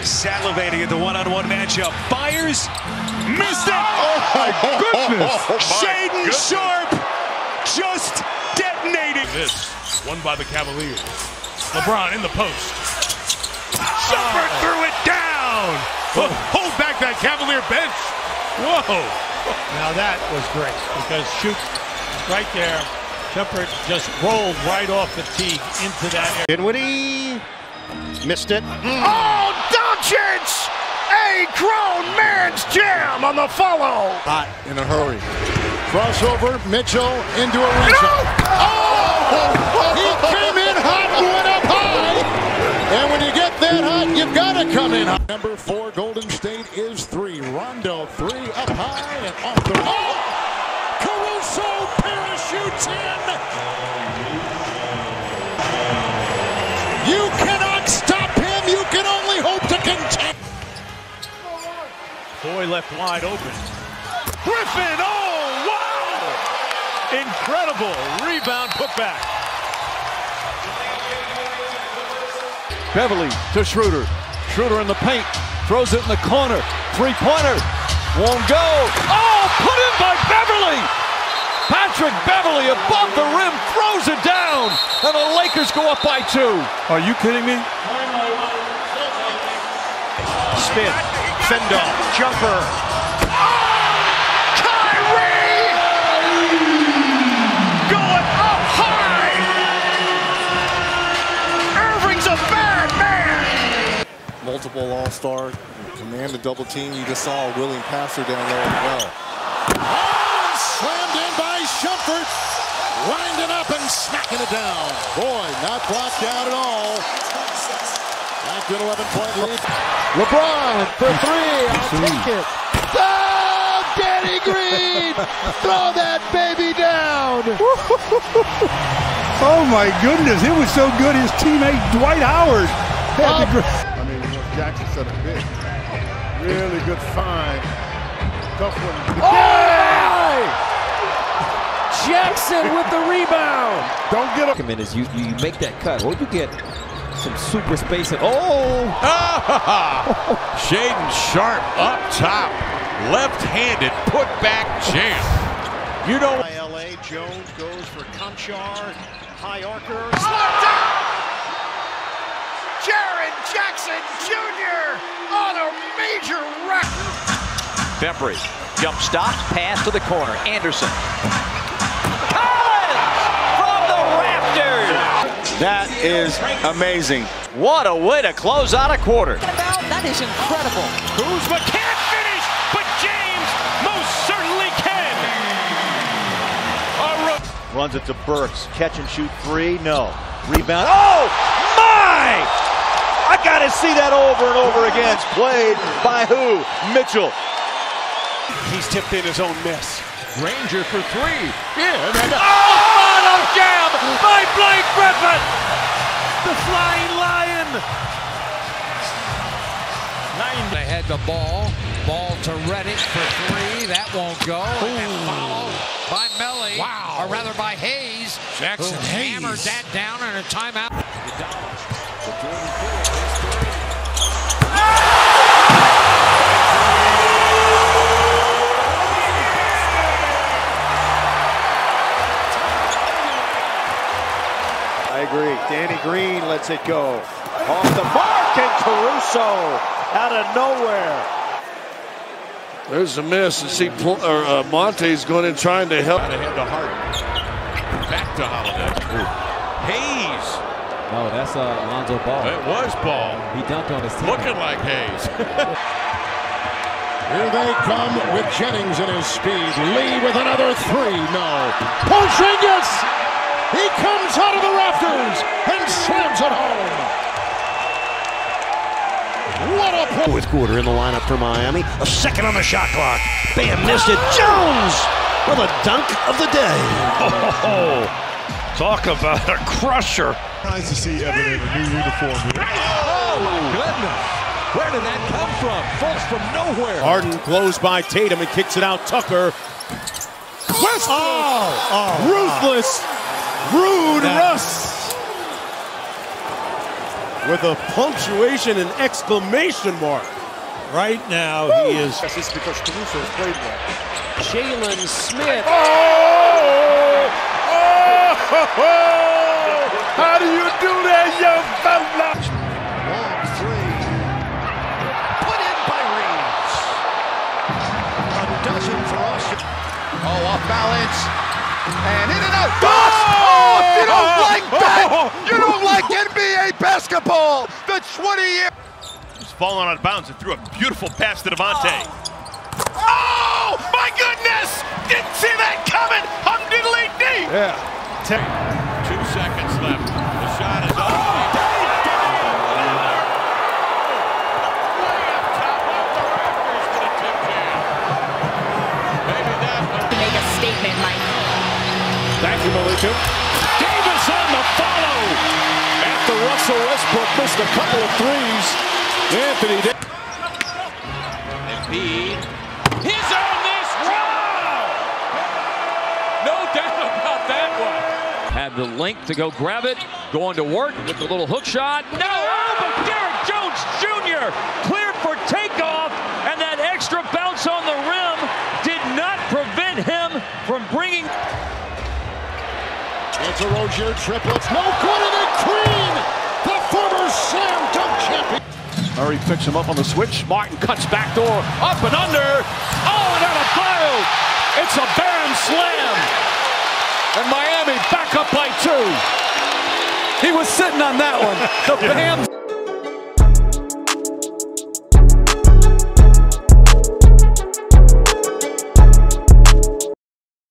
Salivating at the one-on-one matchup. Fires. Missed it. Oh, my goodness. Oh, Shaedon Sharpe just detonated. This won by the Cavaliers. LeBron in the post. Shumpert oh. threw it down. Hold back that Cavalier bench. Whoa. Now that was great because shoot right there. Shumpert just rolled right off the tee into that area. Dinwiddie missed it. Mm. Oh, Doncic! A grown man's jam on the follow. Hot in a hurry. Crossover, Mitchell into a rebound. Oh! He came in hot and went up high. And when you get that hot, you've got to come in hot. Number four, Golden State is three. Rondo, three, up high and off the wall. Boy left wide open. Griffin. Oh, wow. Incredible rebound putback. Beverley to Schroeder. Schroeder in the paint. Throws it in the corner. Three-pointer. Won't go. Oh, put in by Beverley. Patrick Beverley above the rim throws it down. And the Lakers go up by two. Are you kidding me? Spin. Fendall. Jumper. Ah! Kyrie! Going up high! Irving's a bad man! Multiple All-Star, command the double team. You just saw a willing passer down there as well. Oh, slammed in by Shumpert. Winding up and smacking it down. Boy, not blocked out at all. Back to an 11-point lead. LeBron for three. I'll take it. Oh, Danny Green! Throw that baby down! Oh my goodness, it was so good his teammate Dwight Howard had oh. the I mean, Jackson said a big, really good find. Tough one. Oh! Jackson with the rebound! Don't get up. Come in as you, you make that cut. Or you get some super space. And, oh! Shaedon Sharpe up top. Left-handed putback jam. You don't. By LA, Jones goes for Conchar. High archer. Slapped down! Jaren Jackson Jr. on a major record! Bembry, jump stop, pass to the corner. Anderson. That is amazing. What a way to close out a quarter. That is incredible. Kuzma can't finish, but James most certainly can. Runs it to Burks. Catch and shoot three. No. Rebound. Oh, my! I got to see that over and over again. It's played by who? Mitchell. He's tipped in his own miss. Ranger for three. Yeah, and Oh, bottom jam by Blake Griffin. Flying lion. Nine. They had the ball. Ball to Redick for three. That won't go. By Melly. Wow. Or rather by Hayes. Jackson hammered that down on a timeout. Agree. Danny Green lets it go. Off the mark and Caruso out of nowhere. There's a miss. And see, Pl- or, uh, Monte's going in trying to help. Out ahead to Harden. Back to Holiday. Hayes. No, that's uh, Alonzo Ball. It was ball. He dunked on his team. Looking like Hayes. Here they come with Jennings in his speed. Lee with another three. No. Porzingis! He comes out of the rafters and slams it home. What a play. Fourth quarter in the lineup for Miami. A second on the shot clock. Bam missed it. Jones with a dunk of the day. Oh, talk about a crusher. Nice to see Evan in a new uniform here. Oh, my goodness. Where did that come from? Folks from nowhere. Harden closed by Tatum and kicks it out. Tucker. Westbrook. Oh, oh, Ruthless. Rude Russ. with a punctuation and exclamation mark. Right now, he is. This is because Caruso has played well. Jalen Smith. Oh! Oh! How do you do that, young fella? Long three. Put in by Reaves. A dozen for us. Oh, off balance. And in and out. Oh, if you don't like that, you don't like NBA basketball. The 20 year. He's fallen out of bounds and threw a beautiful pass to Devontae. Oh, oh my goodness! Didn't see that coming. Hum diddly dee. Yeah. Two seconds left. The shot is off. Oh, Make a statement, Mike. Thank you, Malika. Russell Westbrook missed a couple of threes, Anthony Davis. Embiid. He's on this. Wow! No doubt about that one. Had the length to go grab it. Going to work with the little hook shot. No! Oh, but Derrick Jones Jr. cleared for takeoff, and that extra bounce on the rim did not prevent him from bringing. It's a Rozier triple. It's no good, and then Crean, the former slam dunk champion. Murray picks him up on the switch. Martin cuts back door. Up and under. Oh, and out of. It's a Bam slam. And Miami back up by two. He was sitting on that one. The Bam